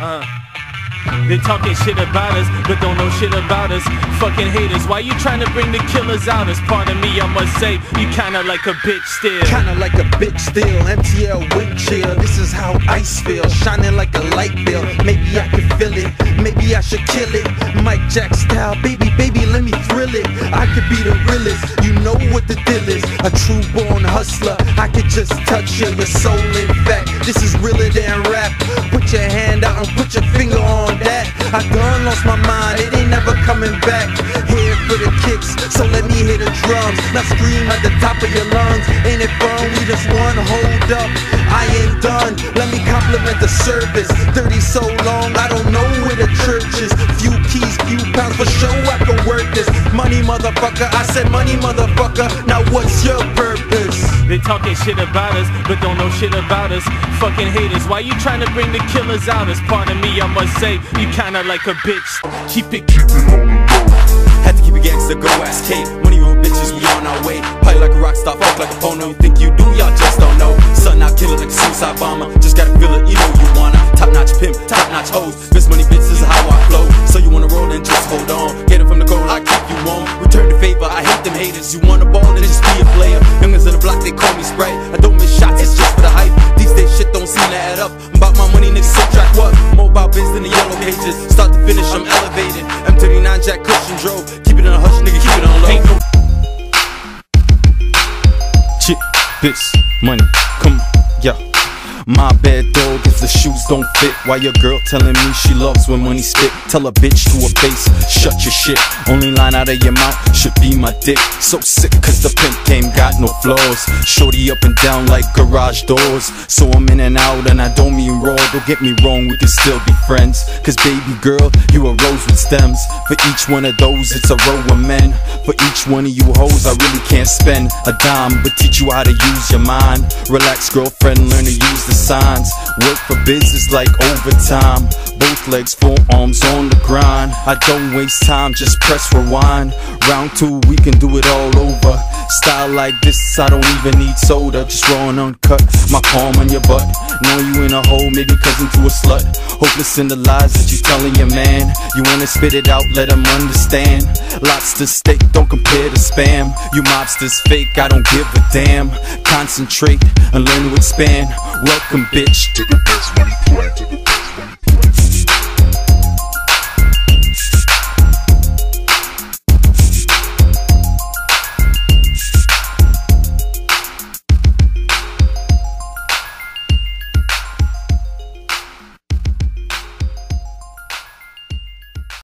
Uh. They talking shit about us, but don't know shit about us. Fucking haters, why you trying to bring the killers out? As part of me, I must say, you kinda like a bitch still. Kinda like a bitch still, MTL wind chill. This is how ice feels, shining like a light bill. Maybe I can feel it, maybe I should kill it. Mike Jack style, baby, baby, let me thrill it. I could be the realest, you know what the deal is. A true born hustler, I could just touch you, your soul in fact. This is realer than rap. And put your finger on that. I done lost my mind, it ain't never coming back. Here for the kicks, so let me hear the drums. Now scream at the top of your lungs. Ain't it fun? We just one hold up. I ain't done. Let me compliment the service. 30 so long, I don't know where the church is. Few keys, few pounds for sure I can work this. Money, motherfucker. I said money, motherfucker. Now what's your purpose? They talking shit about us, but don't know shit about us. Fucking haters, why you trying to bring the killers out? As part of me, I must say, you kinda like a bitch. Keep it, keep it on Had to keep it gangster, go ask Kate. Money room bitches, we on our way. Party like a rock star, fuck like a phono. You think you do, y'all just don't know. Sun out, killer like a suicide bomber. Just gotta feel it, you know you wanna. Top notch pimp, top notch hoes. This money bitch is how I haters. You wanna ball, then just be a player. Youngins in the block, they call me Sprite. I don't miss shots, it's just for the hype. These days shit don't seem to add up. I'm about my money, niggas track what? More about biz than the yellow pages. Start to finish, I'm elevated. M39 Jack cushion drove. Keep it in a hush, nigga, keep it on low. Ain't no Chick, bitch, money. My bad dog if the shoes don't fit. Why your girl telling me she loves when money spit? Tell a bitch to her face, shut your shit. Only line out of your mouth should be my dick. So sick cause the pimp game got no flaws. Shorty up and down like garage doors. So I'm in and out and I don't mean raw. Don't get me wrong, we can still be friends. Cause baby girl, you a rose with stems. For each one of those, it's a row of men. For each one of you hoes, I really can't spend a dime, but teach you how to use your mind. Relax, girlfriend, learn to use the signs. Work for business like overtime. Both legs, forearms on the grind. I don't waste time, just press rewind. Round two, we can do it all over. Style like this, I don't even need soda. Just raw and uncut. My palm on your butt. Know you in a hole, maybe cousin to a slut. Hopeless in the lies that you telling your man. You wanna spit it out, let him understand. Lobster steak, don't compare to spam. You mobsters fake, I don't give a damn. Concentrate and learn to expand. Welcome, bitch. to the best money planted.